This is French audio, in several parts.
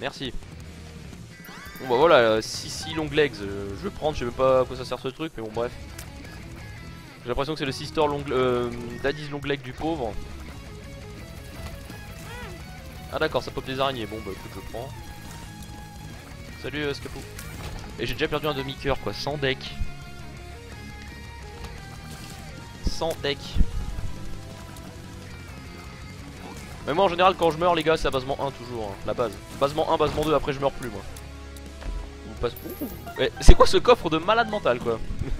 Merci. Bon bah voilà, 6 long legs, euh, je vais prendre, je sais même pas à quoi ça sert ce truc, mais bon bref. J'ai l'impression que c'est le sister long, euh, Daddy's long leg du pauvre. Ah d'accord, ça pop des araignées, bon bah écoute je prends. Salut euh, Scapou. Et j'ai déjà perdu un demi-coeur quoi, sans deck. Sans deck. Mais moi en général quand je meurs les gars c'est à basement 1 toujours, hein, la base. Basement 1, basement 2, après je meurs plus moi. Eh, C'est quoi ce coffre de malade mental quoi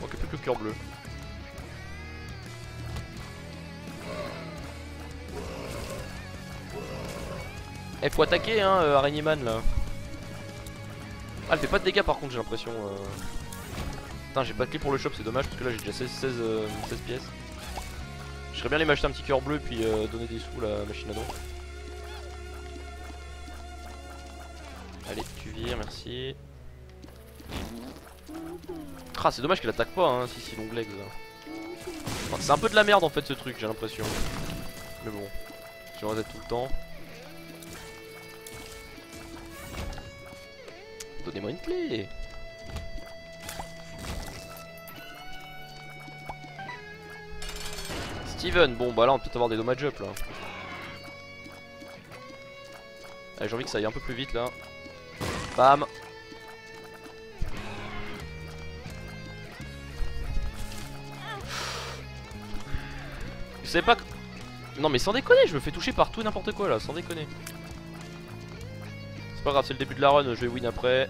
Manque plus que le cœur bleu. Eh faut attaquer hein euh, Araignée Man là. Ah elle fait pas de dégâts par contre j'ai l'impression. Euh... Putain j'ai pas de clé pour le shop c'est dommage parce que là j'ai déjà 16, 16, euh, 16 pièces. Je bien aller m'acheter un petit cœur bleu puis euh, donner des sous la machine à don. Allez tu vires merci. Ah c'est dommage qu'elle attaque pas hein si si long legs c'est un peu de la merde en fait ce truc j'ai l'impression. Mais bon. Je vais tout le temps. Donnez-moi une clé Steven, bon bah là on peut avoir des dommages up là j'ai envie que ça aille un peu plus vite là Bam Je sais pas. Non mais sans déconner je me fais toucher par tout n'importe quoi là sans déconner c'est pas grave, c'est le début de la run, je vais win après.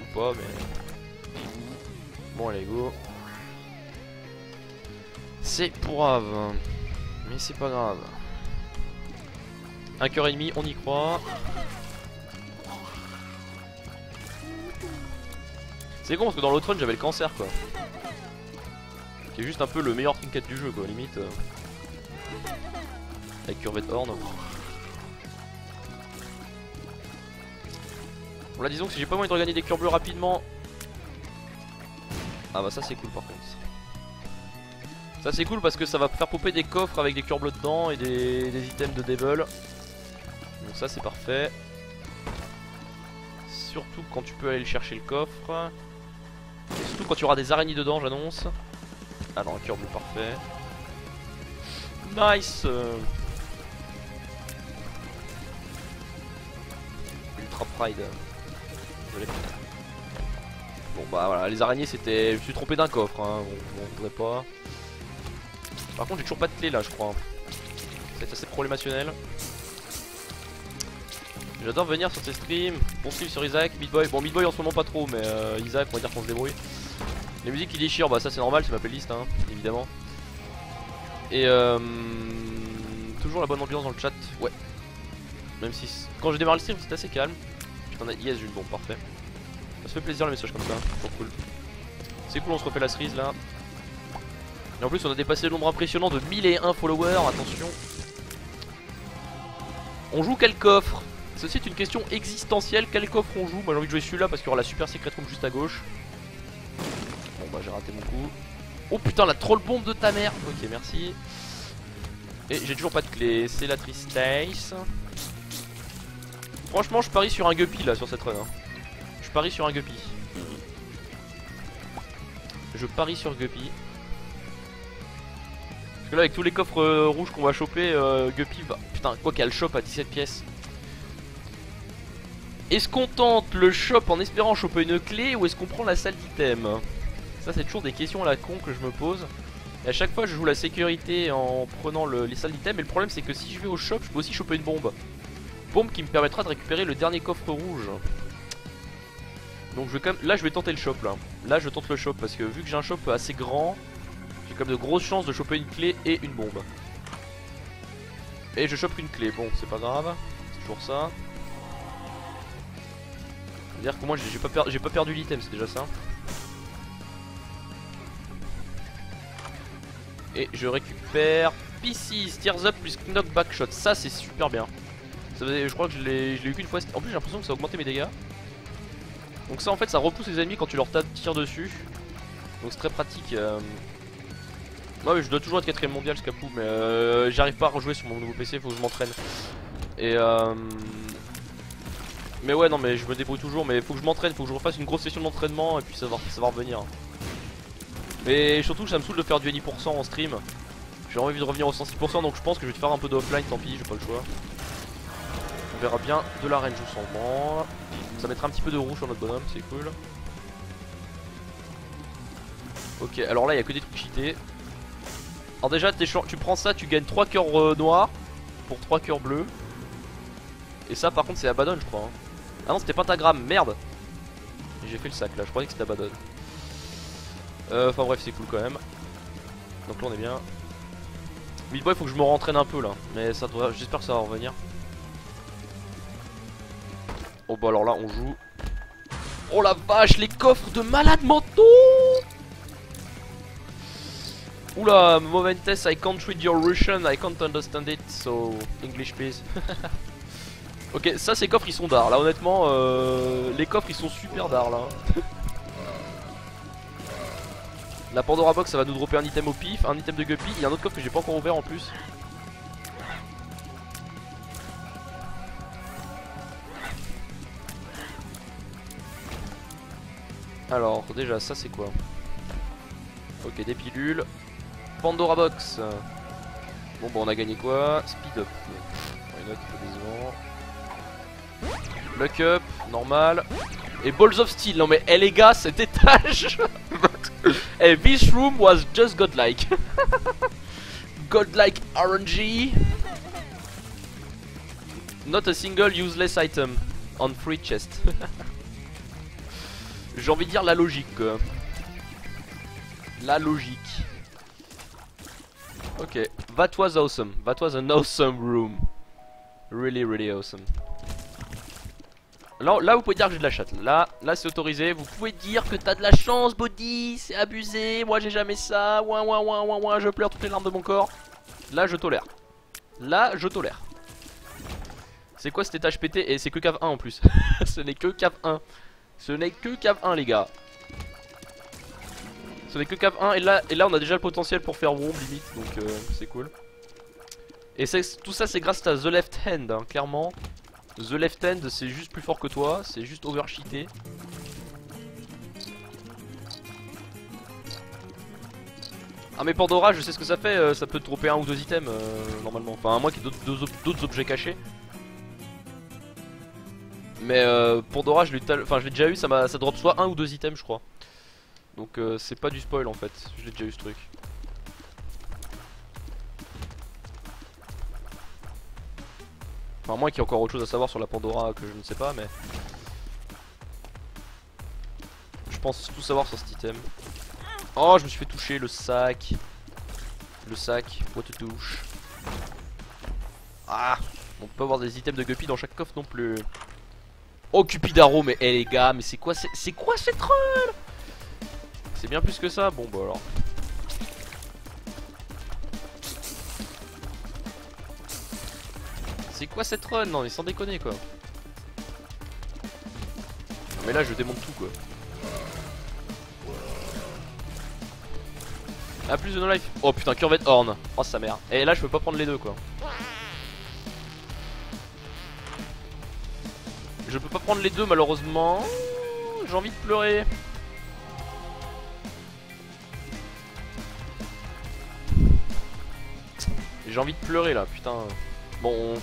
Ou pas, mais. Bon, allez, go. C'est pour grave. Mais c'est pas grave. Un cœur et demi, on y croit. C'est con parce que dans l'autre run j'avais le cancer quoi. Qui est juste un peu le meilleur trinket du jeu quoi, limite. Avec curvette horn. Bon là disons que si j'ai pas moyen de regagner des cœurs bleus rapidement Ah bah ça c'est cool par contre Ça c'est cool parce que ça va faire popper des coffres avec des cœurs bleus dedans et des, items de devil. Donc ça c'est parfait. Surtout quand tu peux aller chercher le coffre. Et Surtout quand tu auras des araignées dedans j'annonce. Ah non un cœur bleu parfait. Nice Ultra Pride. Bon bah voilà, les araignées c'était... Je me suis trompé d'un coffre, hein. on voudrait pas. Par contre j'ai toujours pas de clé là je crois. C'est assez problémationnel. J'adore venir sur ces streams, bon stream sur Isaac, Midboy, bon Midboy en ce moment pas trop mais euh, Isaac on va dire qu'on se débrouille. Les musiques qui déchirent, bah ça c'est normal, c'est ma playlist hein, évidemment. Et euh, toujours la bonne ambiance dans le chat, ouais. Même si quand je démarre le stream c'est assez calme. Putain, yes, j'ai une bombe, parfait. Ça se fait plaisir les messages comme ça, trop cool. C'est cool, on se refait la cerise là. En plus, on a dépassé le nombre impressionnant de 1001 followers, attention. On joue quel coffre? Ceci est une question existentielle, quel coffre on joue? Moi j'ai envie de jouer celui-là parce qu'il y aura la super secret room juste à gauche. Bon bah j'ai raté mon coup. Oh putain, la troll bombe de ta mère Ok, merci. Et j'ai toujours pas de clé, c'est la tristesse. Franchement, je parie sur un guppy là sur cette run. hein. Je parie sur un guppy. Je parie sur guppy. Avec tous les coffres euh, rouges qu'on va choper, euh, guppy va. Putain, quoi qu'elle chope à 17 pièces. Est-ce qu'on tente le shop en espérant choper une clé ou est-ce qu'on prend la salle d'item? Ça, c'est toujours des questions à la con que je me pose. Et à chaque fois, je joue la sécurité en prenant le- les salles d'item. Et le problème, c'est que si je vais au shop, je peux aussi choper une bombe bombe qui me permettra de récupérer le dernier coffre rouge. Donc je vais là je vais tenter le shop là. Là je tente le shop parce que vu que j'ai un shop assez grand, même de grosses chances de choper une clé et une bombe. Et je chope une clé, bon c'est pas grave, c'est toujours ça. C'est-à-dire que moi j'ai pas, perdu l'item, c'est déjà ça. Et je récupère P6, Tears Up plus Knockback Shot, ça c'est super bien. Je crois que je l'ai eu qu'une fois. En plus, j'ai l'impression que ça a augmenté mes dégâts. Donc, ça en fait, ça repousse les ennemis quand tu leur tires dessus. Donc, c'est très pratique. euh. Ouais, mais je dois toujours être quatrième mondial, ce capou. Mais euh, j'arrive pas à rejouer sur mon nouveau PC, faut que je m'entraîne. Et euh... Mais ouais non mais je me débrouille toujours mais faut que je m'entraîne, faut que je refasse une grosse session d'entraînement et puis ça va, revenir. Mais surtout ça me saoule de faire du 10% en stream. J'ai envie de revenir au 106% donc je pense que je vais te faire un peu d'offline, tant pis, j'ai pas le choix. On verra bien de la range où s'en Ça mettra un petit peu de rouge sur notre bonhomme, c'est cool. Ok, alors là il y a que des trucs cheatés. Alors déjà tu prends ça, tu gagnes 3 cœurs euh, noirs pour 3 cœurs bleus. Et ça par contre c'est Abaddon je crois. Hein. Ah non c'était pentagramme, merde J'ai fait le sac là, je croyais que c'était Abaddon. Euh, enfin bref c'est cool quand même. Donc là on est bien. il faut que je me rentraîne un peu là. Mais. J'espère que ça va revenir. Oh bah alors là on joue. Oh la vache les coffres de malades mentaux Oula, Momentes, I can't read your Russian, I can't understand it, so English please. ok, ça ces coffres ils sont d'art, là honnêtement, euh, les coffres ils sont super d'art là. La Pandora Box ça va nous dropper un item au pif, un item de Guppy, il y a un autre coffre que j'ai pas encore ouvert en plus. Alors déjà ça c'est quoi? Ok des pilules Pandora Box. Bon, bon, on a gagné quoi? Speed up. Luck up, normal. Et Balls of Steel. Non, mais eh, les gars, cet étage. Eh, this room was just godlike. godlike RNG. Not a single useless item on free chest. J'ai envie de dire la logique. La logique. Ok, that was awesome. That was an awesome room. Really, really awesome. Là, là vous pouvez dire que j'ai de la chatte. Là, là c'est autorisé. Vous pouvez dire que t'as de la chance, body. C'est abusé. Moi, j'ai jamais ça. Ouin, ouin, ouin, ouin, ouin. Je pleure toutes les larmes de mon corps. Là, je tolère. Là, je tolère. C'est quoi cet étage pété Et c'est que cave 1 en plus. Ce n'est que cave 1. Ce n'est que cave 1, les gars. Ce n'est que cave 1 et là, et on a déjà le potentiel pour faire Womb limite donc euh, c'est cool. Et tout ça c'est grâce à The Left Hand hein, clairement. The Left Hand c'est juste plus fort que toi, c'est juste overcheaté. Ah mais Pandora je sais ce que ça fait, euh, ça peut te dropper un ou deux items euh, normalement. Enfin à moins qu'il y ait d'autres objets cachés. Mais Pandora je l'ai déjà eu, ça, ça drop soit un ou deux items je crois. Donc euh, c'est pas du spoil en fait, je l'ai déjà eu ce truc. Enfin moi qui ai encore autre chose à savoir sur la Pandora que je ne sais pas mais... Je pense tout savoir sur cet item. Oh je me suis fait toucher le sac. Le sac, what te touche. Ah On peut avoir des items de Guppy dans chaque coffre non plus. Oh Cupidaro mais eh les gars mais c'est quoi c'est quoi cette troll? C'est bien plus que ça. Bon bah alors. C'est quoi cette run? Non mais sans déconner quoi. Non mais là je démonte tout quoi. Ah plus de no life Oh putain curvette horn. Oh sa mère. Et là je peux pas prendre les deux quoi. Je peux pas prendre les deux malheureusement. J'ai envie de pleurer J'ai envie de pleurer là, putain. Bon,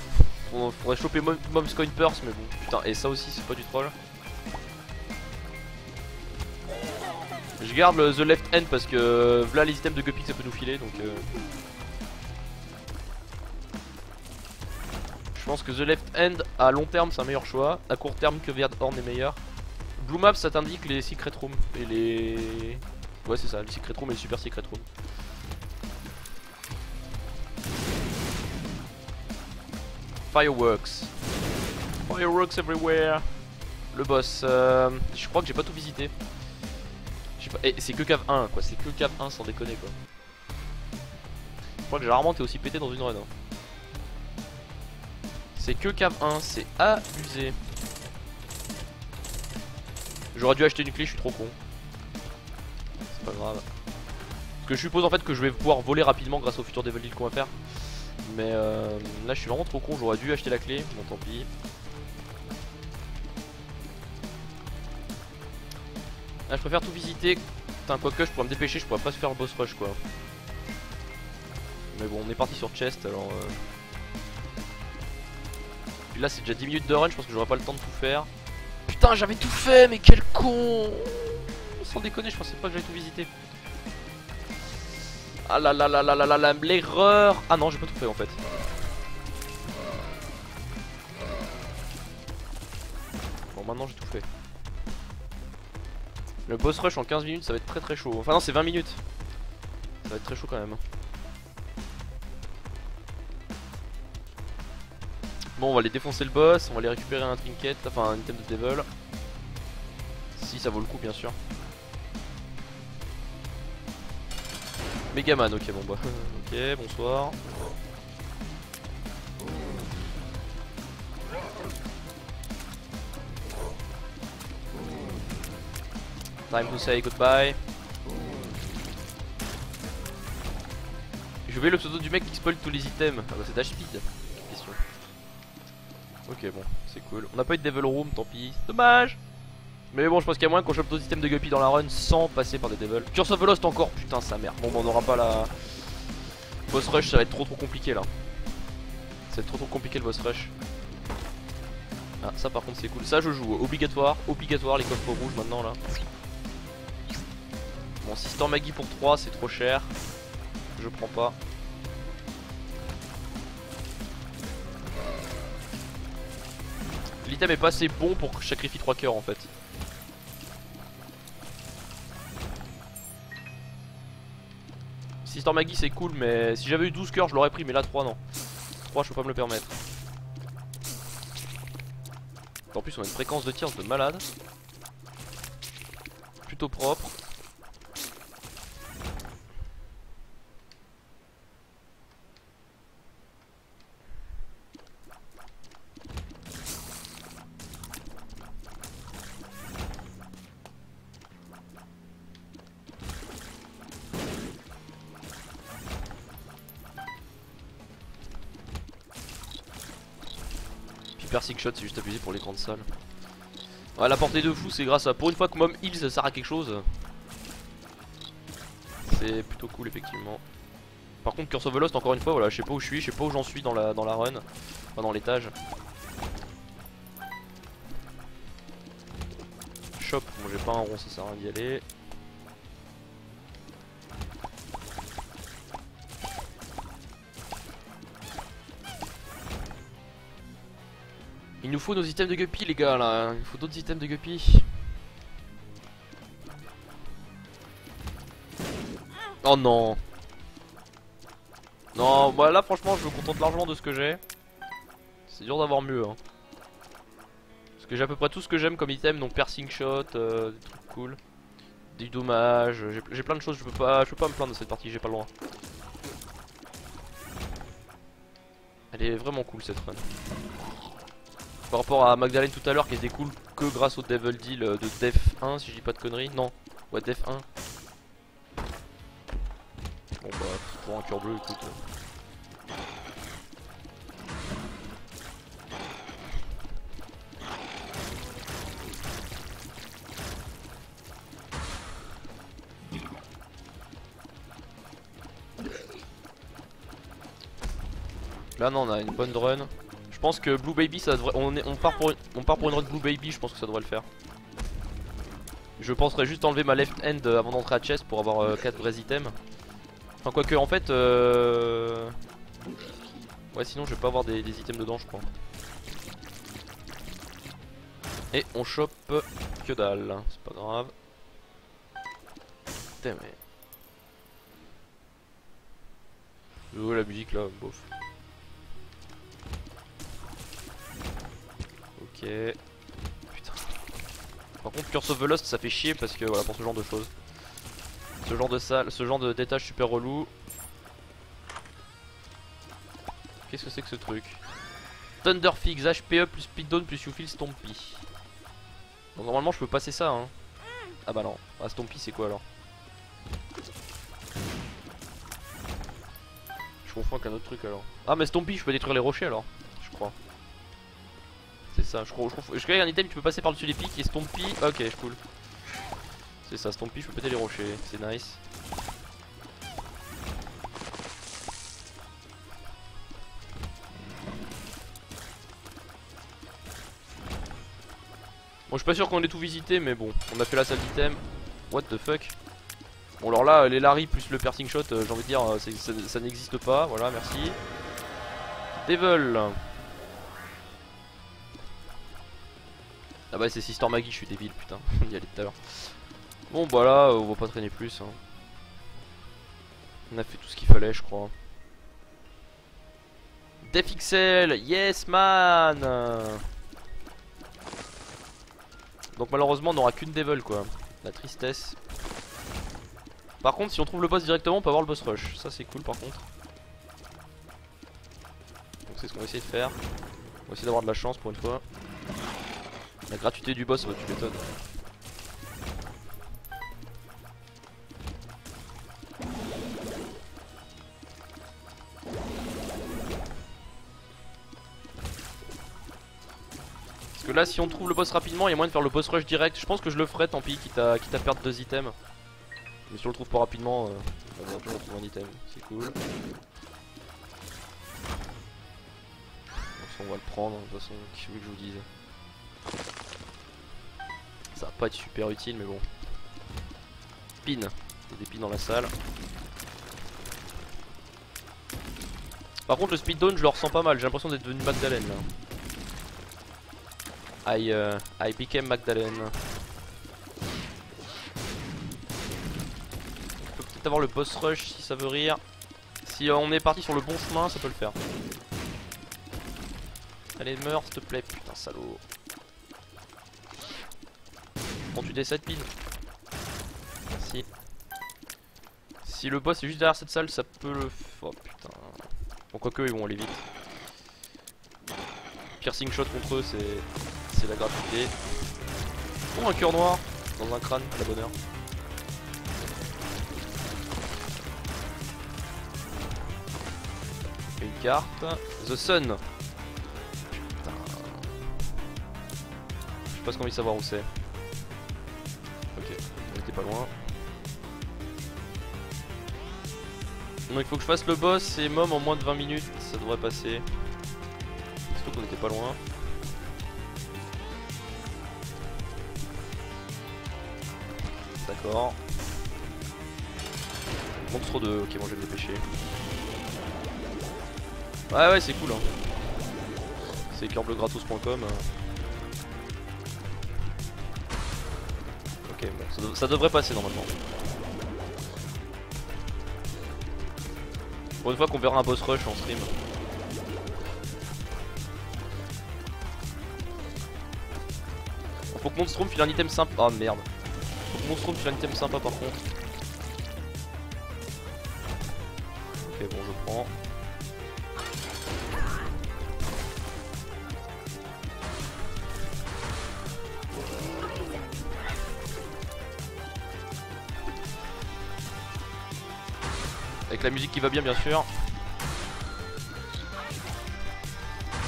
on, faudrait choper Mom's Coin Purse, mais bon, putain, et ça aussi, c'est pas du troll. Je garde le, The Left Hand parce que voilà les items de Guppy ça peut nous filer donc. Euh... Je pense que The Left Hand à long terme c'est un meilleur choix, à court terme que Weird Horn est meilleur. Blue Map ça t'indique les Secret Rooms et les. Ouais c'est ça, les Secret Rooms et les Super Secret Rooms. Fireworks. Fireworks everywhere. Le boss. Euh, je crois que j'ai pas tout visité. Et c'est que cave 1 quoi. C'est que cave 1 sans déconner quoi. Je crois que rarement t'es aussi pété dans une run. Hein. C'est que cave 1. C'est abusé. J'aurais dû acheter une clé. Je suis trop con. C'est pas grave. Parce que je suppose en fait que je vais pouvoir voler rapidement grâce au futur Devil Deal qu'on va faire. Mais euh, là je suis vraiment trop con, j'aurais dû acheter la clé, bon tant pis. Ah, je préfère tout visiter. Putain, quoique je pourrais me dépêcher, je pourrais pas se faire boss rush quoi. Mais bon, on est parti sur chest alors. Euh... Là, c'est déjà 10 minutes de run, je pense que j'aurai pas le temps de tout faire. Putain, j'avais tout fait, mais quel con Sans déconner, je pensais pas que j'allais tout visiter. Ah là là là là là là l'erreur Ah non, j'ai pas tout fait en fait. Bon, maintenant j'ai tout fait. Le boss rush en 15 minutes, ça va être très très chaud. Enfin non, c'est 20 minutes. Ça va être très chaud quand même. Bon, on va aller défoncer le boss, on va aller récupérer un trinket, enfin un item de devil. Si ça vaut le coup, bien sûr. Megaman, ok, bon bah. ok, bonsoir. Time to say goodbye. J'ai oublié le pseudo du mec qui spoil tous les items. Ah bah c'est Dash Speed. Question. Ok bon, c'est cool. On n'a pas eu de Devil Room, tant pis. Dommage Mais bon, je pense qu'il y a moyen qu'on chope d'autres items de Guppy dans la run sans passer par des Devils. Curse of Lost encore, putain sa mère. Bon, bah, on aura pas la... Boss Rush, ça va être trop trop compliqué là. Ça va être trop trop compliqué le boss rush. Ah, ça par contre c'est cool. Ça je joue, obligatoire, obligatoire les coffres rouges maintenant là. Bon, Sister Maggie pour 3, c'est trop cher. Je prends pas. L'item est pas assez bon pour que je sacrifie 3 coeurs en fait. Sister Maggie c'est cool mais si j'avais eu 12 coeurs je l'aurais pris mais là 3 non. 3 je peux pas me le permettre. En plus on a une fréquence de tir de malade. Plutôt propre Persing Shot, c'est juste abusé pour les grandes salles. Ouais, la portée de fou, c'est grâce à. Pour une fois que Mom Heal ça sert à quelque chose. C'est plutôt cool, effectivement. Par contre, Curse of the Lost, encore une fois, voilà, je sais pas où je suis, je sais pas où j'en suis dans la, dans la run. Enfin, dans l'étage. Shop, bon, j'ai pas un rond, ça sert à rien d'y aller. Il nous faut nos items de guppy les gars là, il faut d'autres items de guppy. Oh non Non, bah là franchement je me contente largement de ce que j'ai. C'est dur d'avoir mieux hein. Parce que j'ai à peu près tout ce que j'aime comme item, donc piercing shot, euh, des trucs cool. Des dommages, j'ai plein de choses, je peux pas, je peux pas me plaindre de cette partie, j'ai pas le droit. Elle est vraiment cool cette run. Par rapport à Magdalene tout à l'heure qui était cool que grâce au Devil Deal euh, de Def 1 si je dis pas de conneries. Non, ouais Def 1. Bon bah pour un cœur bleu écoute. Là non on a une bonne run pense que Blue Baby ça devrait. On, part pour, on part pour une Blue Baby, je pense que ça devrait le faire. Je penserais juste enlever ma left hand avant d'entrer à chest pour avoir 4 euh, vrais items. Enfin, quoique en fait. Euh... Ouais, sinon je vais pas avoir des, items dedans, je crois. Et on chope que dalle, c'est pas grave. Putain, mais. Oh la musique là, bof. Putain. Par contre, Curse of the Lost, ça fait chier parce que voilà, pour ce genre de choses. Ce genre de salle, ce genre d'étage super relou. Qu'est-ce que c'est que ce truc? Thunderfix, HPE plus Speeddown plus You Feel Stompy. Donc normalement je peux passer ça hein. Ah bah non, ah Stompy c'est quoi alors? Je Je confonds avec un autre truc alors. Ah mais Stompy je peux détruire les rochers alors, je crois. C'est ça, je crois, je crois, je crois un item tu peux passer par dessus les pics et Stompy, ok cool. C'est ça, Stompy je peux péter les rochers, c'est nice. Bon je suis pas sûr qu'on ait tout visité mais bon, on a fait la salle d'item. What the fuck Bon alors là les Larry plus le piercing shot euh, j'ai envie de dire euh, ça, n'existe pas voilà merci Devil Ah bah c'est Sister Maggie je suis débile putain y allait tout à l'heure Bon bah là euh, on va pas traîner plus hein. On a fait tout ce qu'il fallait je crois DefXL yes man Donc malheureusement on n'aura qu'une Devil quoi La tristesse par contre, si on trouve le boss directement, on peut avoir le boss rush. Ça, c'est cool par contre. Donc, c'est ce qu'on va essayer de faire. On va essayer d'avoir de la chance pour une fois. La gratuité du boss, bah, tu m'étonnes. Parce que là, si on trouve le boss rapidement, il y a moyen de faire le boss rush direct. Je pense que je le ferai, tant pis, quitte à, perdre deux items. Mais si on le trouve pas rapidement, euh, on va trouver un item, c'est cool. On va le prendre, de toute façon, qui veut que je vous dise. Ça va pas être super utile, mais bon. Pin, il y a des pins dans la salle. Par contre, le speed down, je le ressens pas mal, j'ai l'impression d'être devenu Magdalene là. I, uh, I became Magdalene. avoir le boss rush si ça veut rire. Si on est parti sur le bon chemin, ça peut le faire. Allez, meurs, s'il te plaît, putain, salaud. Bon, tu des 7 pins. Merci. Si le boss est juste derrière cette salle, ça peut le. Oh putain. Bon, quoique, ils vont aller vite. Piercing shot contre eux, c'est la gratuité. Bon, un cœur noir dans un crâne, la bonne heure. carte. The Sun. Putain. J'ai pas envie de savoir où c'est. Pas loin. Donc il faut que je fasse le boss et mom en moins de 20 minutes, ça devrait passer. Surtout qu'on était pas loin. D'accord. Monstre 2, ok moi je vais me dépêcher. Ouais ouais c'est cool hein. C'est cœurbleugratos.com Ok bon ça, devrait passer normalement Pour une fois qu'on verra un boss rush en stream Faut que Monstrum file un item sympa. Ah merde. Faut que Monstrum file un item sympa par contre. Ok bon je prends. La musique qui va bien bien sûr.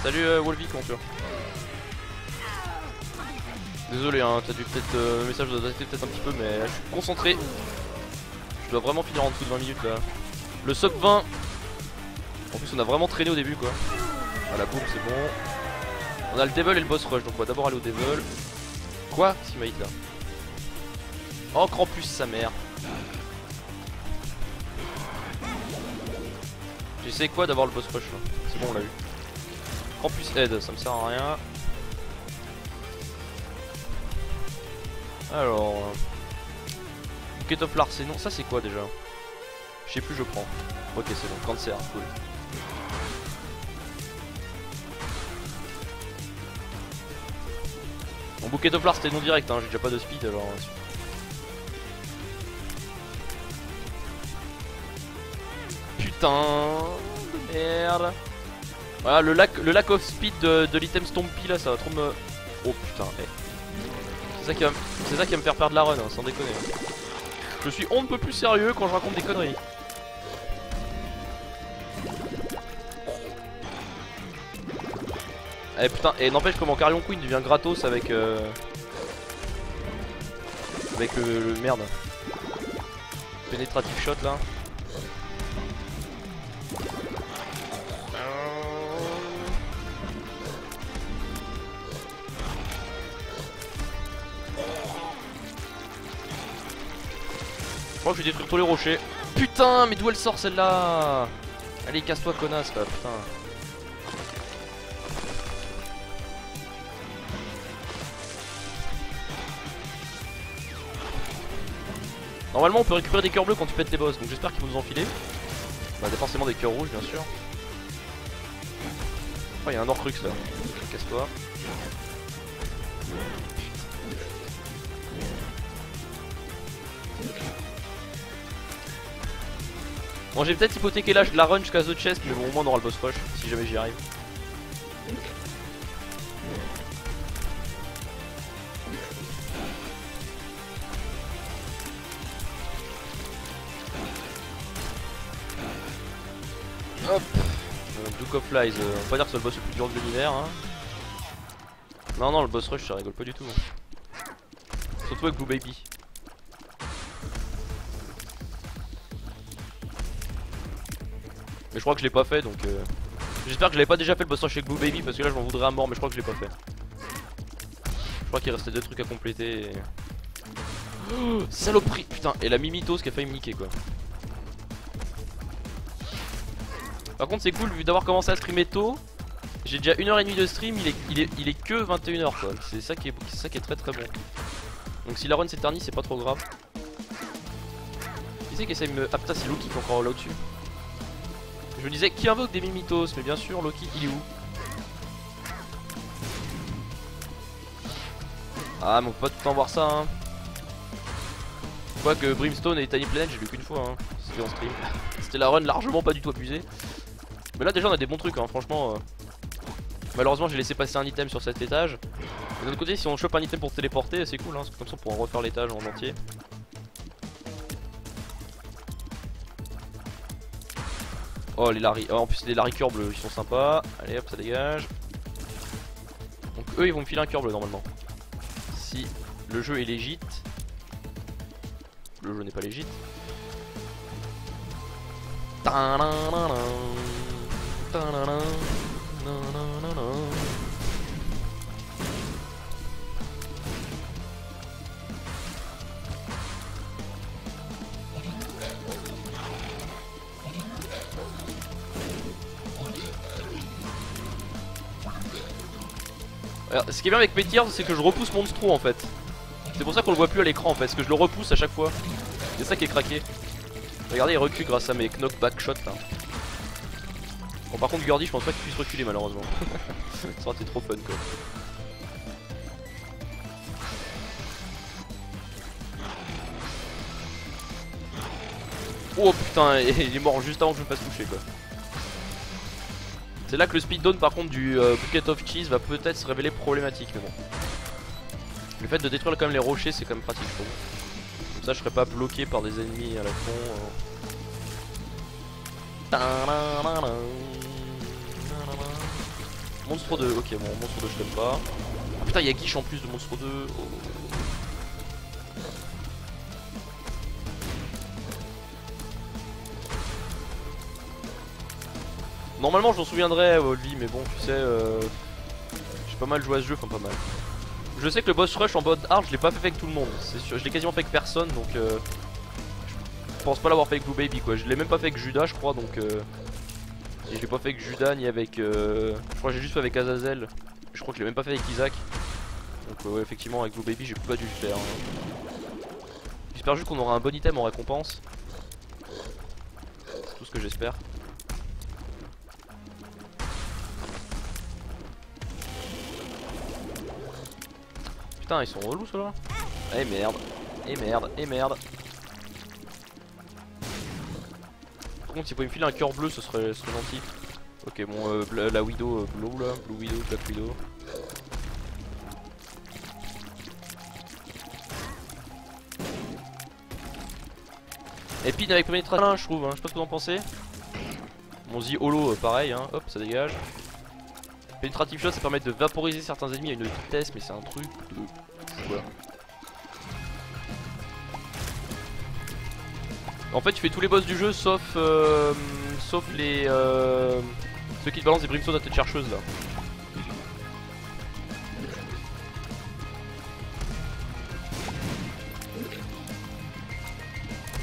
Salut euh, Wolvie comment tu vas? Désolé hein, t'as dû peut-être euh, le message doit dater peut-être un petit peu mais je suis concentré. Je dois vraiment finir en dessous de 20 minutes là. Le sub 20 En plus on a vraiment traîné au début quoi. Voilà boum c'est bon. On a le devil et le boss rush donc on va d'abord aller au devil. Quoi Si là? Encore en plus sa mère. J'essaie quoi d'avoir le boss rush là C'est bon on l'a eu. En plus aide, ça me sert à rien. Alors... Bouquet of c'est non, ça c'est quoi déjà Je sais plus, je prends. Ok, c'est bon, cancer, cool. Mon bouquet Lars c'était non direct, hein, j'ai déjà pas de speed alors. Putain Merde. Voilà, le lac, le of speed de, l'item Stompy là, ça va trop me... Oh putain. Eh. C'est ça, qui va, ça qui me faire perdre la run, hein, sans déconner. Je suis on ne peut plus sérieux quand je raconte des conneries. Eh putain, et n'empêche que mon Carillon Queen devient gratos avec... Euh, avec le, merde. Pénétratif shot là. Je crois que je vais détruire tous les rochers. Putain mais d'où elle sort celle-là Allez casse-toi connasse là putain. Normalement on peut récupérer des cœurs bleus quand tu pètes les boss donc j'espère qu'ils vont nous enfiler. Bah forcément des cœurs rouges bien sûr. Oh y'a un Orcrux là. Casse-toi Bon j'ai peut-être hypothéqué l'âge de la run jusqu'à The Chest mais bon au moins on aura le boss rush si jamais j'y arrive. Hop. Euh, Duke of Flies, euh, on va pas dire que c'est le boss le plus dur de l'univers hein. Non non le boss rush ça rigole pas du tout Surtout avec Blue Baby Mais je crois que je l'ai pas fait donc euh... J'espère que je l'avais pas déjà fait le boss avec Blue Baby parce que là je m'en voudrais à mort mais je crois que je l'ai pas fait. Je crois qu'il restait deux trucs à compléter et... oh, Saloperie. Putain et la Mimitos qui a failli me niquer quoi. Par contre c'est cool vu d'avoir commencé à streamer tôt J'ai déjà une heure et demie de stream il est, il est, il est que 21h quoi. C'est ça, qui est, ça qui est très très bon. Donc si la run s'éternise c'est pas trop grave. Qui c'est qui essaie de me... Ah putain c'est Loki qui est encore là au dessus Je me disais qui invoque des Mimitos Mais bien sûr Loki il est où Ah mais on peut pas tout le temps voir ça hein. Que Brimstone et Tiny Planet j'ai vu qu'une fois hein. C'était en stream. C'était la run largement pas du tout abusée. Mais là déjà on a des bons trucs hein, franchement euh. Malheureusement j'ai laissé passer un item sur cet étage. Mais d'un côté si on chope un item pour téléporter c'est cool hein, comme ça on pourra refaire l'étage en entier Oh les Larry, oh, en plus les Larry cœur ils sont sympas. Allez hop ça dégage. Donc eux ils vont me filer un cœur normalement. Si le jeu est légit. Le jeu n'est pas légit ce qui est bien avec Métier c'est que je repousse Monstro en fait. C'est pour ça qu'on le voit plus à l'écran en fait Parce que je le repousse à chaque fois. C'est ça qui est craqué. Regardez il recule grâce à mes knockback shots là Bon par contre Gordy je pense pas qu'il puisse reculer malheureusement. Ça aurait été trop fun quoi. Oh putain il est mort juste avant que je me fasse toucher quoi C'est là que le speed down par contre du euh, Bucket of Cheese va peut-être se révéler problématique mais bon Le fait de détruire quand même les rochers c'est quand même pratique je trouve Comme ça je serais pas bloqué par des ennemis à la con. Monstre 2, ok bon Monstre 2 je t'aime pas Ah putain y'a Guiche en plus de Monstre 2 Normalement je m'en souviendrai lui mais bon tu sais euh... J'ai pas mal joué à ce jeu, enfin pas mal Je sais que le boss rush en mode hard je l'ai pas fait avec tout le monde sûr, je l'ai quasiment fait avec personne donc euh... Je pense pas l'avoir fait avec Blue Baby quoi Je l'ai même pas fait avec Judas je crois donc euh... Et je l'ai pas fait avec Judas ni avec. Euh... Je crois que j'ai juste fait avec Azazel. Je crois que je l'ai même pas fait avec Isaac. Donc, euh, ouais, effectivement, avec Blue Baby, j'ai pas dû le faire. Hein. J'espère juste qu'on aura un bon item en récompense. C'est tout ce que j'espère. Ils sont relous ceux-là. Eh merde, eh merde, eh merde. Par contre, s'il pouvait me filer un cœur bleu, ce serait, gentil. Ok, bon, euh, la Widow euh, Blue là, Blue Widow, Black Widow. Épine avec pénétration, je trouve, hein. je sais pas ce que vous en pensez. Mon Z Holo, euh, pareil, hein. hop, ça dégage. Penetrative shot ça permet de vaporiser certains ennemis à une vitesse mais c'est un truc de... En fait tu fais tous les boss du jeu sauf euh, sauf les euh, ceux qui te balancent des brimstones à tête chercheuse là.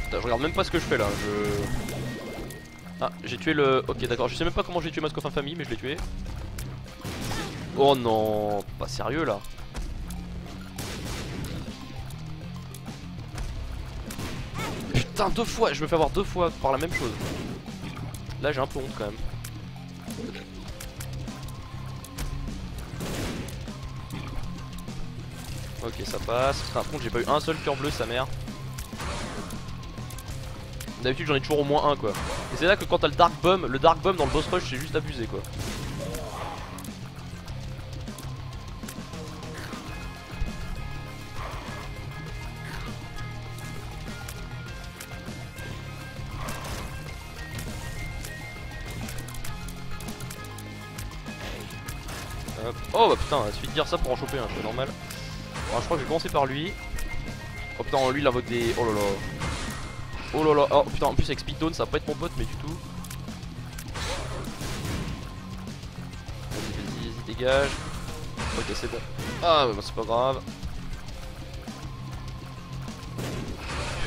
Putain, je regarde même pas ce que je fais là, je... Ah, j'ai tué le... Ok d'accord, je sais même pas comment j'ai tué Mask of Infamy mais je l'ai tué. Oh non, pas sérieux là. Putain, deux fois, je me fais avoir deux fois par la même chose. Là j'ai un peu honte quand même. Ok, ça passe. Par contre, j'ai pas eu un seul cœur bleu, sa mère. D'habitude, j'en ai toujours au moins un quoi. Et c'est là que quand t'as le Dark Bomb, le Dark Bomb dans le boss rush, c'est juste abusé quoi. Putain, il suffit de dire ça pour en choper un, c'est normal. Je crois que je vais commencer par lui. Oh putain, lui il invoque des. Oh là là. Oh là là. Oh putain, en plus avec Speedone ça va pas être mon pote, mais du tout. Vas-y, vas-y, vas-y, dégage. Ok, c'est bon. Ah, bah c'est pas grave.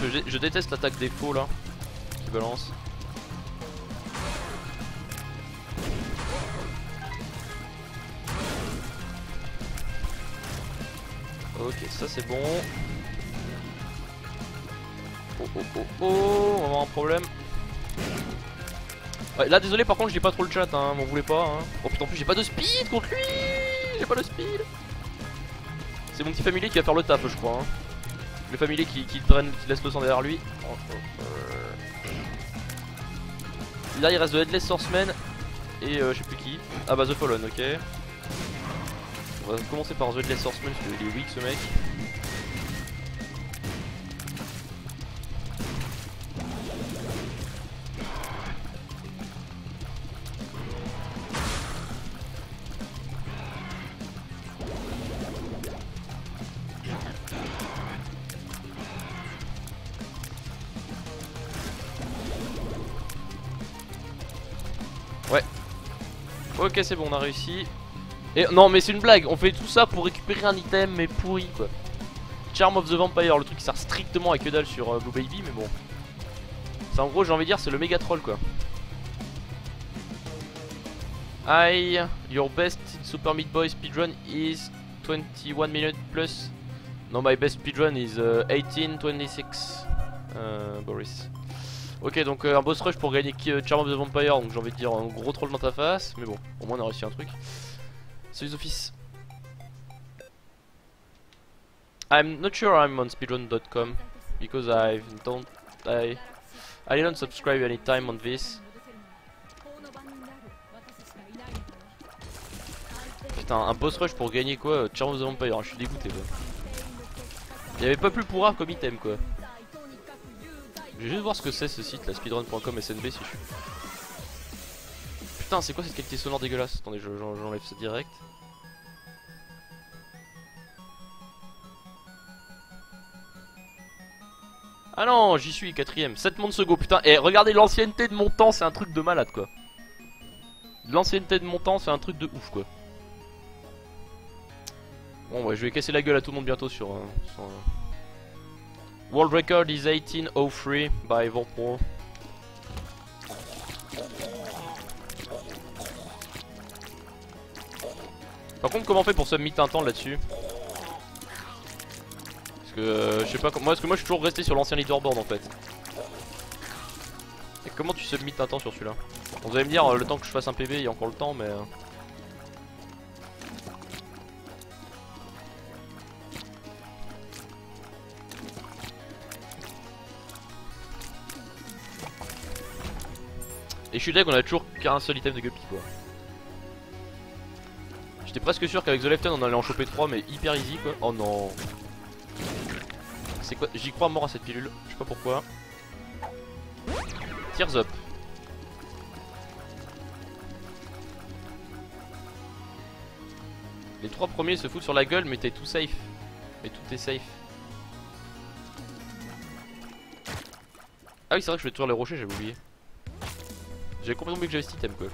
Je, je déteste l'attaque des faux là, qui balance. Ça c'est bon. Oh oh oh oh, on va avoir un problème. Là désolé par contre dis pas trop le chat, hein, m'en voulez pas. Hein. Oh putain plus j'ai pas de speed contre lui J'ai pas de speed C'est mon petit familier qui va faire le taf je crois. Hein. Le familier qui, qui, draine, qui laisse le sang derrière lui. Oh, oh, euh. Là il reste de Headless Swordsman et euh, je sais plus qui. Ah bah The Fallen, ok. On va commencer par The Headless Swordsman parce qu'il est weak ce mec. Ok c'est bon on a réussi. Et non mais c'est une blague, on fait tout ça pour récupérer un item mais pourri quoi. Charm of the Vampire, le truc qui sert strictement à que dalle sur euh, Blue Baby mais bon. C'est en gros j'ai envie de dire c'est le méga troll quoi. Hi, your best Super Meat Boy speedrun is 21 minutes plus. No, my best speedrun is 18-26. Euh, Boris. Ok, donc euh, un boss rush pour gagner Charm of the Vampire. Donc j'ai envie de dire un gros troll dans ta face. Mais bon, au moins on a réussi un truc. Salut Office. I'm not sure I'm on speedrun.com because I don't I I didn't subscribe any time on this. Putain, un boss rush pour gagner quoi Charm of the Vampire, je suis dégoûté quoi. Il avait pas plus pourrave comme item quoi. Je vais juste voir ce que c'est ce site, la speedrun.com SNB si je suis. Putain, c'est quoi cette qualité sonore dégueulasse? Attendez, j'enlève ça direct. Ah non, j'y suis, quatrième. 7 mondes second, putain. Et regardez l'ancienneté de mon temps, c'est un truc de malade quoi. L'ancienneté de mon temps, c'est un truc de ouf quoi. Bon, ouais, je vais casser la gueule à tout le monde bientôt sur. Euh, euh... World record is 1803 by Volpor. Par contre, comment on fait pour submit un temps là-dessus? Parce que euh, je sais pas comment. Moi, parce que moi je suis toujours resté sur l'ancien leaderboard en fait. Et comment tu submit un temps sur celui-là? Vous allez me dire, euh, le temps que je fasse un PV, il y a encore le temps, mais. Et je suis deg, on a toujours qu'un seul item de guppy quoi. J'étais presque sûr qu'avec The Left Hand on allait en choper 3 mais hyper easy quoi. Oh non. C'est quoi? J'y crois mort à cette pilule, je sais pas pourquoi. Tears up. Les trois premiers se foutent sur la gueule, mais t'es tout safe. Mais tout est safe. Ah oui, c'est vrai que je vais toujours les rochers, j'avais oublié. J'ai complètement oublié que j'avais cet item quoi.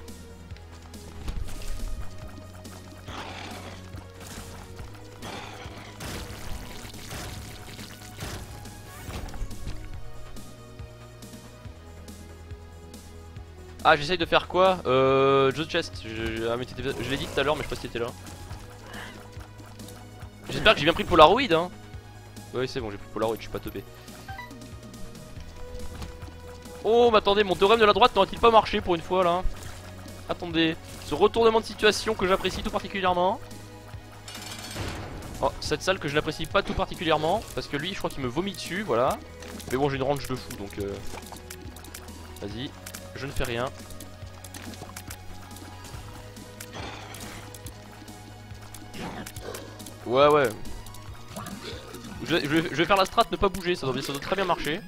Ah j'essaye de faire quoi? Euh... Chest, je, l'ai dit tout à l'heure mais je sais pas si t'étais là. J'espère que j'ai bien pris Polaroid hein. Ouais c'est bon j'ai pris Polaroid, je suis pas topé Oh mais attendez mon théorème de la droite n'aurait-il pas marché pour une fois là Attendez, ce retournement de situation que j'apprécie tout particulièrement Oh cette salle que je n'apprécie pas tout particulièrement Parce que lui je crois qu'il me vomit dessus voilà Mais bon j'ai une range de fou donc euh... Vas-y je ne fais rien. Ouais ouais. Je, vais faire la strat ne pas bouger, ça doit, ça doit très bien marcher.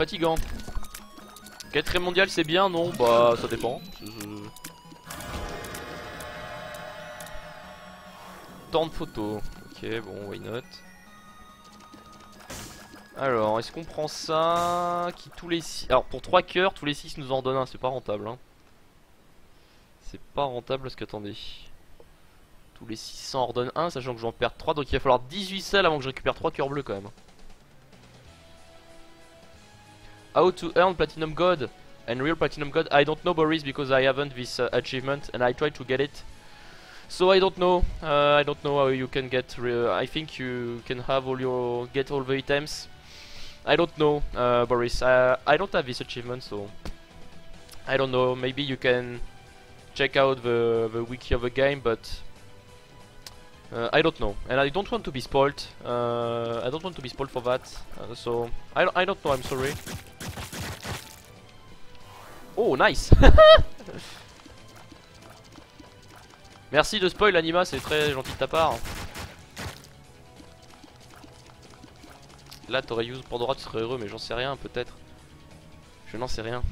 Fatigant. Quatrième mondial c'est bien non? Bah ça dépend. Tant de photos. Ok, bon, why not? Alors, est-ce qu'on prend ça? Qui tous les 6... Alors, pour 3 cœurs, tous les 6 nous en donnent un, c'est pas rentable. Hein. C'est pas rentable parce qu'attendez. Tous les 6 en redonnent un, sachant que je vais en perdre 3, donc il va falloir 18 selles avant que je récupère 3 cœurs bleus quand même. How to earn Platinum God and Real Platinum God I don't know Boris because I haven't this uh, achievement and I tried to get it So I don't know. Uh, I don't know how you can get. I think you can have all your get all the items. I don't know, uh, Boris. Uh, I don't have this achievement, so I don't know. Maybe you can check out the the wiki of the game, but uh, I don't know. And I don't want to be spoiled. Uh, I don't want to be spoiled for that. Uh, so I. I don't know. I'm sorry. Oh, nice. Merci de spoil l'anima, c'est très gentil de ta part. Là t'aurais use Pandora, tu serais heureux, mais j'en sais rien peut-être. Je n'en sais rien.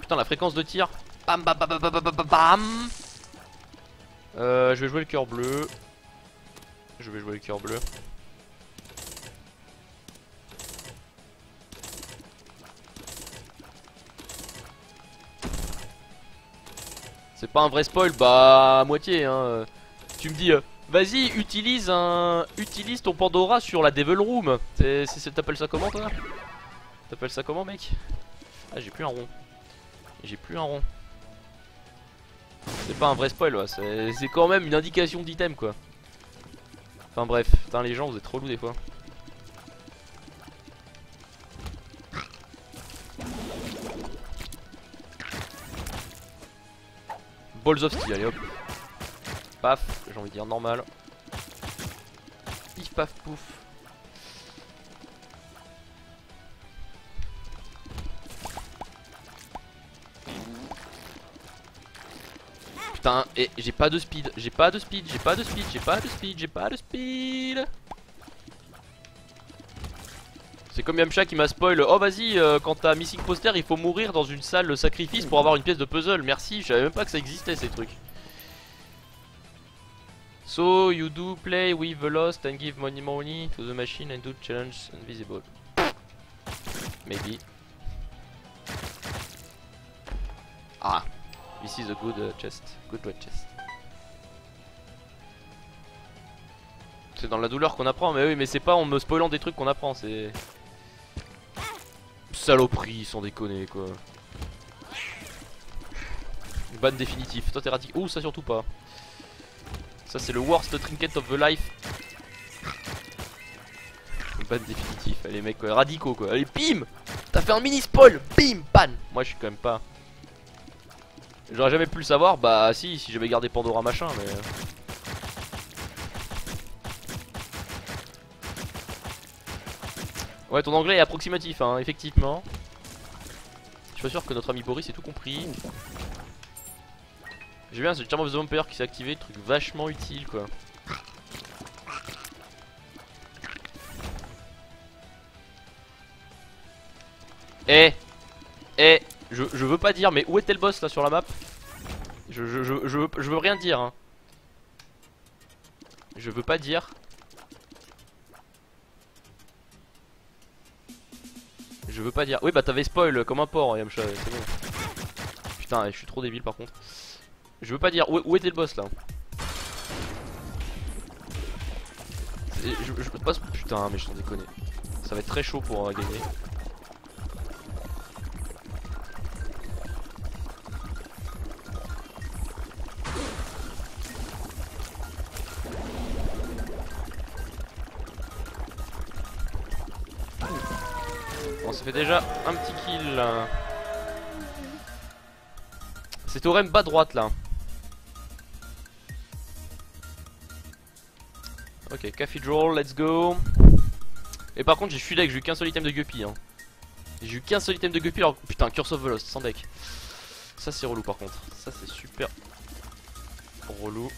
Putain la fréquence de tir. Bam bam bam bam bam bam bam. Euh, je vais jouer le cœur bleu. Je vais jouer le cœur bleu. C'est pas un vrai spoil, bah à moitié hein. Tu me dis, euh, vas-y utilise un, utilise ton Pandora sur la Devil Room. T'appelles ça comment toi? T'appelles ça comment mec? Ah j'ai plus un rond. J'ai plus un rond. C'est pas un vrai spoil, c'est quand même une indication d'item quoi. Enfin bref, putain les gens vous êtes trop loups des fois. Balls of Steel, allez hop. Paf, j'ai envie de dire normal. Pif paf pouf. Putain, et j'ai pas de speed, j'ai pas de speed, j'ai pas de speed, j'ai pas de speed, j'ai pas de speed. C'est comme Yamcha qui m'a spoil. Oh vas-y euh, quand t'as missing poster il faut mourir dans une salle sacrifice pour avoir une pièce de puzzle. Merci je savais même pas que ça existait ces trucs. So you do play with the lost and give money money to the machine and do challenge invisible. Maybe. Ah This is a good uh, chest. Good red chest. C'est dans la douleur qu'on apprend mais oui mais c'est pas en me spoilant des trucs qu'on apprend c'est Saloperie, sans déconner quoi. Ban définitif. Toi t'es radical. Ouh, ça surtout pas. Ça c'est le worst trinket of the life. Ban définitif. Allez mec quoi. radicaux quoi. Allez bim T'as fait un mini spoil Bim Ban Moi je suis quand même pas. J'aurais jamais pu le savoir. Bah si, si j'avais gardé Pandora machin mais. Ouais, ton anglais est approximatif, hein, effectivement. Je suis sûr que notre ami Boris ait tout compris. J'ai bien ce Charm of the Vampire qui s'est activé, truc vachement utile quoi. Eh Eh je, veux pas dire, mais où était le boss là sur la map? Je, je, je, veux, je veux rien dire. Hein. Je veux pas dire. Je veux pas dire. Oui, bah t'avais spoil comme un porc, Yamcha, c'est bon. Putain, je suis trop débile par contre. Je veux pas dire. Où, où était le boss là je, je, passe. Putain, mais je t'en déconne. Ça va être très chaud pour euh, gagner. Déjà un petit kill. C'est au bas droite là. Ok, Cathedral, let's go. Et par contre, j'ai suis deck, j'ai eu qu'un seul item de Guppy. Hein. J'ai eu qu'un seul item de Guppy, alors putain, Curse of the Lost, sans deck. Ça, c'est relou par contre. Ça, c'est super relou.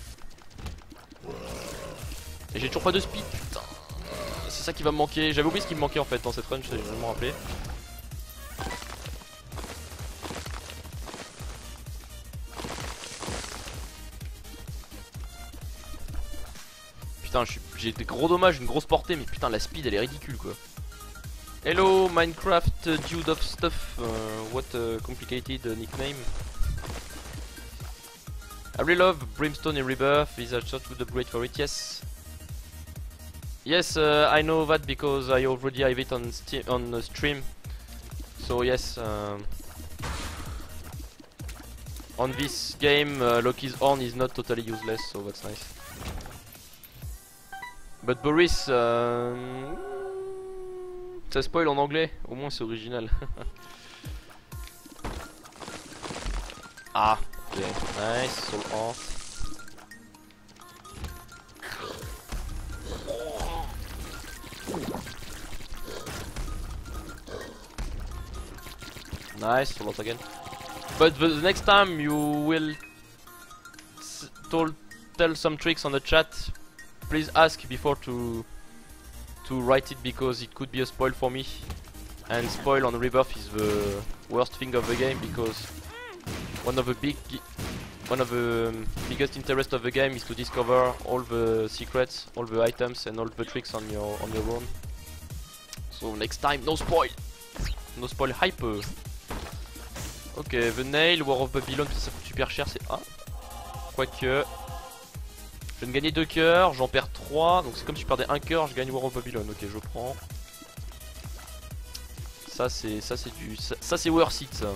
Et j'ai toujours pas de speed, putain c'est ça qui va me manquer. J'avais oublié ce qui me manquait en fait dans cette run, je vais me rappeler. Putain, j'ai des gros dommages, une grosse portée, mais putain, la speed elle est ridicule quoi. Hello Minecraft dude of stuff, uh, what a complicated nickname? I really love Brimstone and Rebirth, is a shot with the great for it, yes. Yes, uh, I know that because I already have it on on the stream. So yes, um, on this game, uh, Loki's horn is not totally useless, so that's nice. But Boris, uh, ça spoil en anglais, au moins c'est original. ah, ok, nice, soul off. Nice, a lot again. But the next time you will tell some tricks on the chat, please ask before to to write it because it could be a spoil for me. And spoil on rebirth is the worst thing of the game because one of the big one of the biggest interest of the game is to discover all the secrets, all the items and all the tricks on your on your own. So next time, no spoil! No spoil hyper! Ok, The Nail, War of Babylon, ça coûte super cher, c'est A. Quoique. Je viens de gagner 2 cœurs, j'en perds 3. Donc c'est comme si je perdais 1 cœur, je gagne War of Babylon. Ok, je prends. Ça c'est ça c'est du ça, c'est worth it ça.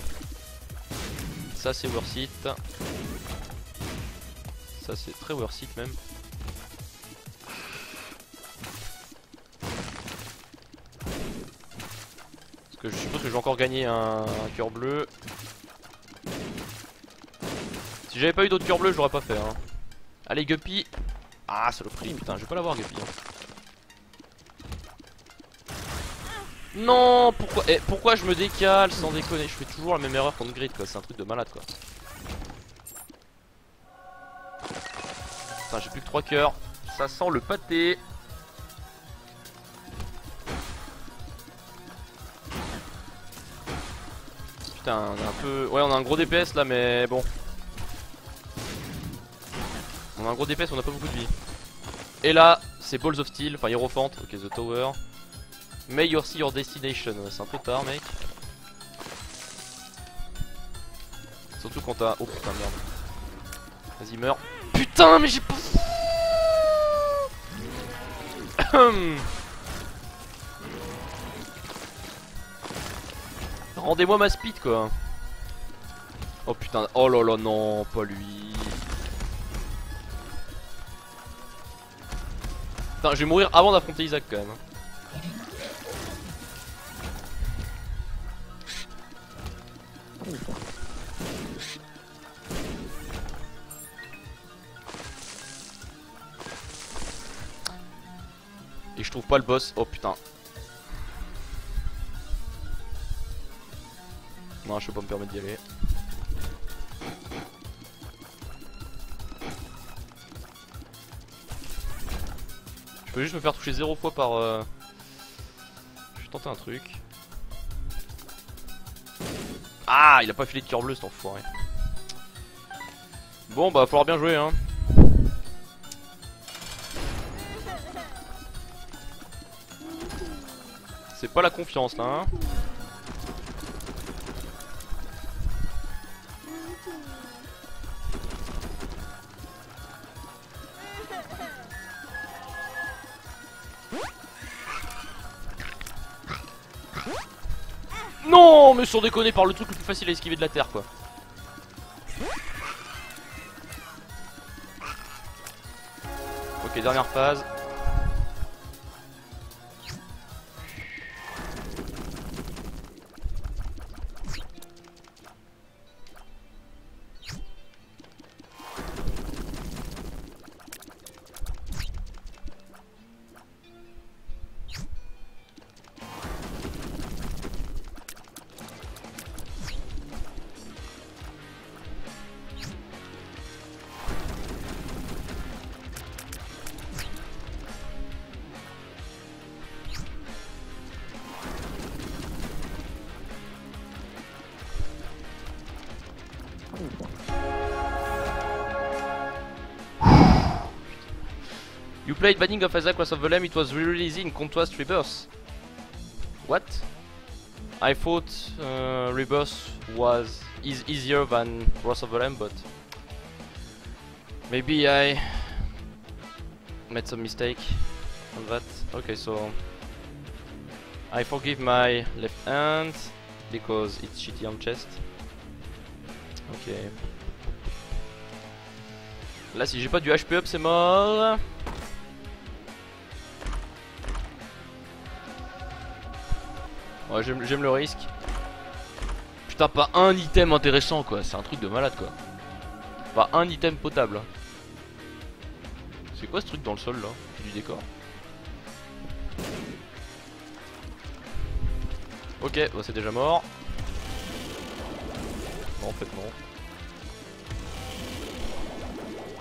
Ça c'est worth it. Ça c'est très worth it même. Je suppose que je vais encore gagner un, cœur bleu. Si j'avais pas eu d'autres cœurs bleus, je l'aurais pas fait. Hein. Allez, Guppy. Ah, saloperie, putain, je vais pas l'avoir, Guppy. Hein. Non, pourquoi eh, pourquoi je me décale sans déconner? Je fais toujours la même erreur contre Grid, quoi. C'est un truc de malade, quoi. Putain, j'ai plus que 3 cœurs. Ça sent le pâté. On a un peu... Ouais, on a un gros DPS là, mais bon. On a un gros DPS, on a pas beaucoup de vie. Et là, c'est Balls of Steel, enfin Hierophant, ok, The Tower. May you see your destination, c'est un peu tard, mec. Surtout quand t'as. Oh putain, merde. Vas-y, meurs. Putain, mais j'ai pas. Rendez-moi ma speed, quoi. Oh putain, oh là là, non, pas lui. Putain, je vais mourir avant d'affronter Isaac quand même. Hein. Et je trouve pas le boss. Oh putain. Je peux pas me permettre d'y aller. peux juste me faire toucher zéro fois par... Euh... Je vais tenter un truc. Ah, il a pas filé de cœur bleu cet enfoiré. Bon, bah, falloir bien jouer, hein. C'est pas la confiance là, hein. Sans déconner par le truc le plus facile à esquiver de la terre quoi. Ok, dernière phase. Played Banning of Isaac of the Lamb, it was re-released in Contrast Rebirth. What? I thought uh, Rebirth was is easier than Wrath of the Lamb, but maybe I made some mistake on that. Okay, so I forgive my left hand because it's shitty on chest. Ok. Là, si j'ai pas du HP up, c'est mort. J'aime le risque. Putain, pas un item intéressant quoi. C'est un truc de malade quoi. Pas un item potable. C'est quoi ce truc dans le sol là? C'est du décor? Ok, bah, c'est déjà mort. Non, en fait non.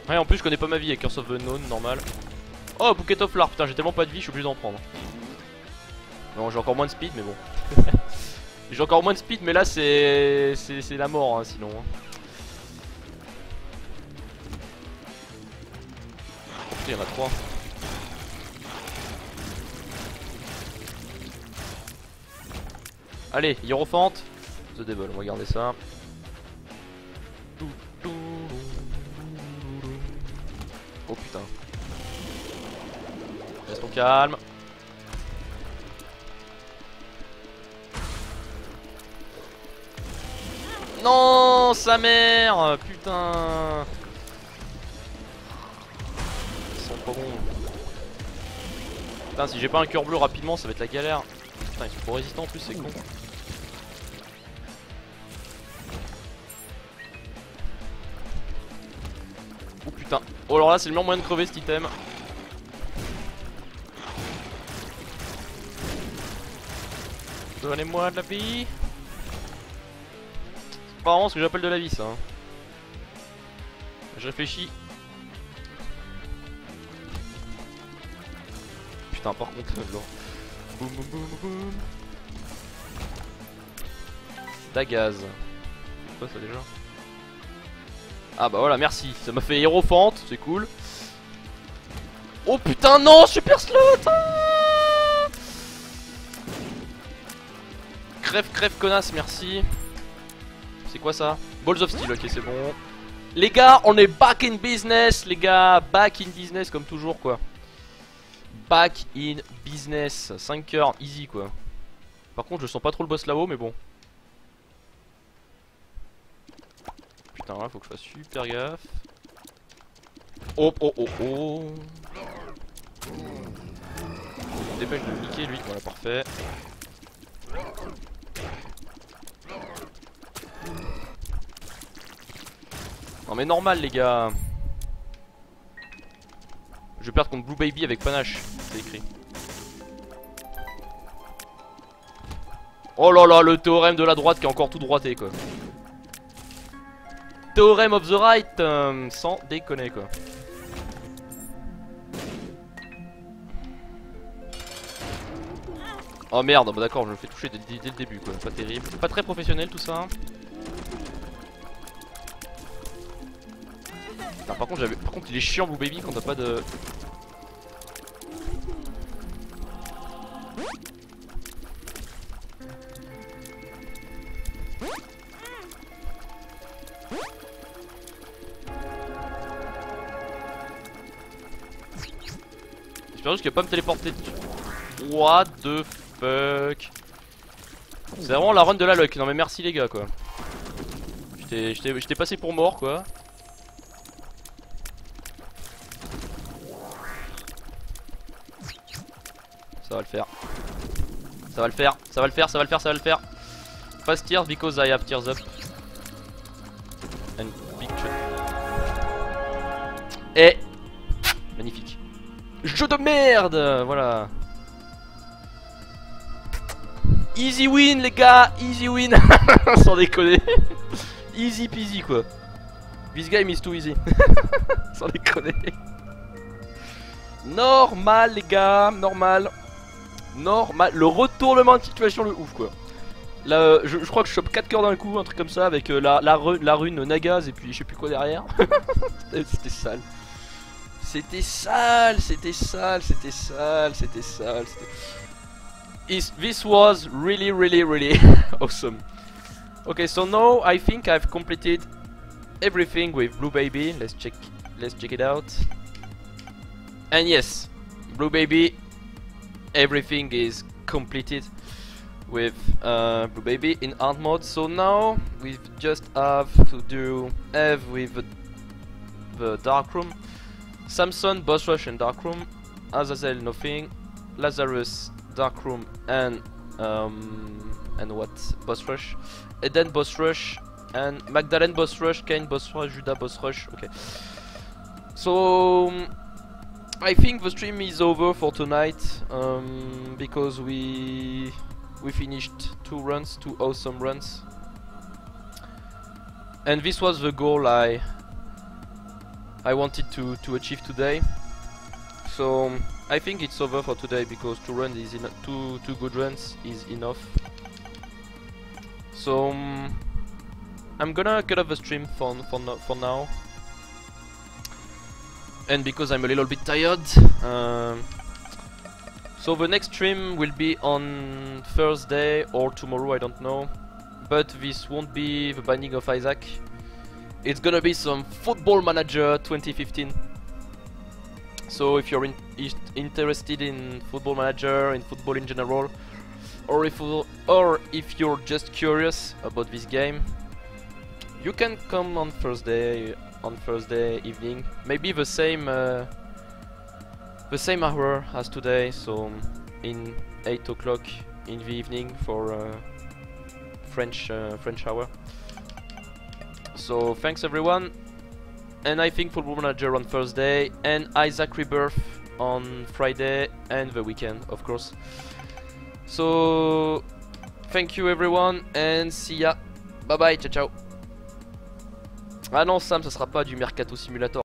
Ouais, en plus je connais pas ma vie avec Curse of the Unknown, normal. Oh, Bouquet of Lard, putain, j'ai tellement pas de vie, je suis obligé d'en prendre. Non, j'ai encore moins de speed, mais bon. J'ai encore moins de speed, mais là c'est c'est la mort, hein, sinon. hein. Il y en a trois. Allez, Hierophante. The Devil, on va garder ça. Oh putain. Restons calme. Non, sa mère Putain Ils sont pas bons. Putain, si j'ai pas un cœur bleu rapidement, ça va être la galère. Putain, ils sont trop résistants en plus, c'est con. Oh putain. Oh alors là, c'est le meilleur moyen de crever cet item. Donnez-moi de la vie. Vraiment ce que j'appelle de la vie, ça. hein. Je réfléchis. Putain, par contre, là. Boum boum boum boum. Dagaz. C'est quoi ça déjà? Ah bah voilà, merci. Ça m'a fait Hierophante, c'est cool. Oh putain, non, super slot ah Crève, crève, connasse, merci. C'est quoi ça Balls of Steel, ok, c'est bon. Les gars, on est back in business, les gars. Back in business, comme toujours, quoi. Back in business. 5 heures, easy, quoi. Par contre, je sens pas trop le boss là-haut, mais bon. Putain, là, faut que je fasse super gaffe. Oh, oh, oh, oh. Dépêche de niquer lui, voilà, parfait. Non mais normal les gars Je vais perdre contre Blue Baby avec panache C'est écrit Oh là là le théorème de la droite qui est encore tout droité quoi Théorème of the right euh, Sans déconner quoi Oh merde, bah d'accord, je me fais toucher dès, le début quoi, pas terrible. Pas très professionnel tout ça. hein. Par contre, il est chiant, Blue Baby, quand t'as pas de. J'espère juste qu'il va pas me téléporter dessus. What the fuck? C'est vraiment la run de la luck. Non mais merci les gars quoi. J'étais passé pour mort quoi. Ça va le faire. Ça va le faire, ça va le faire, ça va le faire, ça va le faire. Fast tears because I have tears up. And big. Et magnifique. Jeu de merde Voilà. Easy win les gars, easy win Sans déconner. easy peasy quoi. This game is too easy. Sans déconner. Normal les gars, normal. Normal. Le retournement de situation le ouf quoi. Là, euh, je, crois que je chope 4 cœurs d'un coup, un truc comme ça, avec euh, la, la, la rune Nagaz et puis je sais plus quoi derrière. C'était- sale. C'était sale, c'était sale, c'était sale, c'était sale. This was really, really, really awesome. Okay, so now I think I've completed everything with Blue Baby. Let's check. Let's check it out. And yes, Blue Baby, everything is completed with uh, Blue Baby in hard mode. So now we just have to do Eve with the, Dark Room, Samson Boss Rush and Dark Room, Azazel nothing, Lazarus Dark Room and um, and what Boss Rush, Eden Boss Rush and Magdalene Boss Rush, Kane Boss Rush, Judah Boss Rush. Okay. So um, I think the stream is over for tonight um, because we we finished two runs, two awesome runs, and this was the goal I I wanted to to achieve today. So um, I think it's over for today because two runs is two two good runs is enough. So um, I'm gonna cut off the stream for for for now and because I'm a little bit tired. Um, so the next stream will be on Thursday or tomorrow, I don't know. But this won't be the Binding of Isaac. It's gonna be some Football Manager 2015. So if you're in, interested in Football Manager, in football in general, or if or if you're just curious about this game, you can come on Thursday on Thursday evening. Maybe the same uh, the same hour as today, so in 8 o'clock in the evening for uh, French uh, French hour. So thanks everyone, and I think Football Manager on Thursday and Isaac Rebirth on Friday and the weekend, of course. So thank you everyone and see ya. Bye bye, ciao ciao. Ah non Sam, ça sera pas du Mercato Simulator.